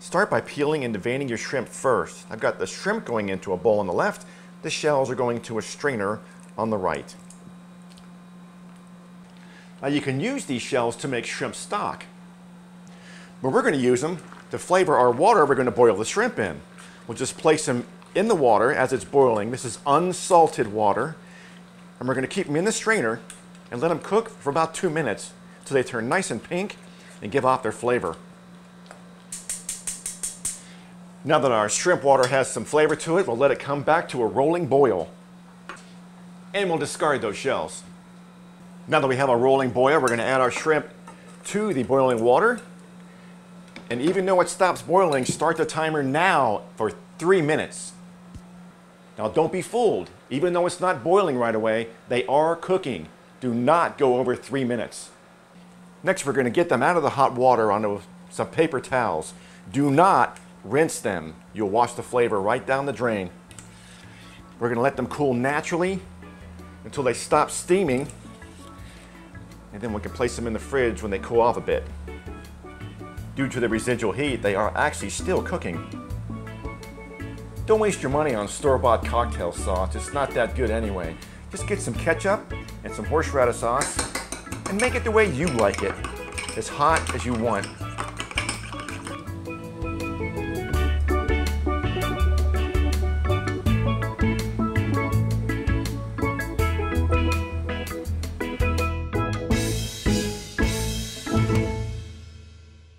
Start by peeling and deveining your shrimp first. I've got the shrimp going into a bowl on the left, the shells are going to a strainer on the right. Now you can use these shells to make shrimp stock, but we're going to use them to flavor our water we're going to boil the shrimp in. We'll just place them in the water as it's boiling. This is unsalted water, and we're going to keep them in the strainer and let them cook for about two minutes until they turn nice and pink and give off their flavor. Now that our shrimp water has some flavor to it, we'll let it come back to a rolling boil. And we'll discard those shells. Now that we have a rolling boil, we're going to add our shrimp to the boiling water. And even though it stops boiling, start the timer now for three minutes. Now don't be fooled. Even though it's not boiling right away, they are cooking. Do not go over three minutes. Next, we're going to get them out of the hot water onto some paper towels. Do not rinse them. You'll wash the flavor right down the drain. We're going to let them cool naturally until they stop steaming. And then we can place them in the fridge when they cool off a bit. Due to the residual heat, they are actually still cooking. Don't waste your money on store-bought cocktail sauce. It's not that good anyway. Just get some ketchup and some horseradish sauce and make it the way you like it. As hot as you want.